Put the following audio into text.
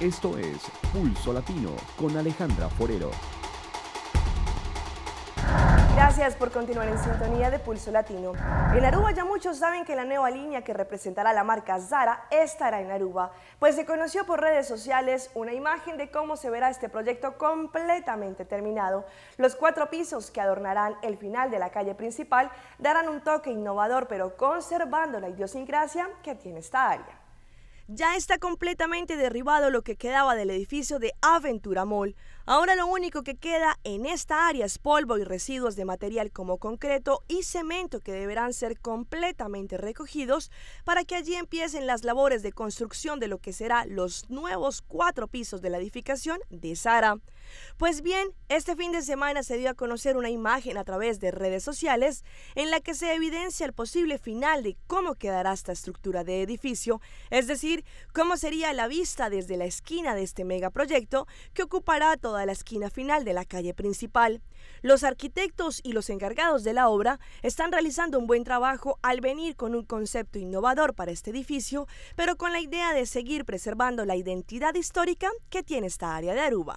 Esto es Pulso Latino con Alejandra Forero. Gracias por continuar en sintonía de Pulso Latino. En Aruba ya muchos saben que la nueva línea que representará la marca Zara estará en Aruba, pues se conoció por redes sociales una imagen de cómo se verá este proyecto completamente terminado. Los cuatro pisos que adornarán el final de la calle principal darán un toque innovador pero conservando la idiosincrasia que tiene esta área. Ya está completamente derribado lo que quedaba del edificio de Aventura Mall. Ahora lo único que queda en esta área es polvo y residuos de material como concreto y cemento que deberán ser completamente recogidos para que allí empiecen las labores de construcción de lo que será los nuevos cuatro pisos de la edificación de Sara. Pues bien, este fin de semana se dio a conocer una imagen a través de redes sociales en la que se evidencia el posible final de cómo quedará esta estructura de edificio, es decir, cómo sería la vista desde la esquina de este megaproyecto que ocupará toda la esquina final de la calle principal. Los arquitectos y los encargados de la obra están realizando un buen trabajo al venir con un concepto innovador para este edificio, pero con la idea de seguir preservando la identidad histórica que tiene esta área de Aruba.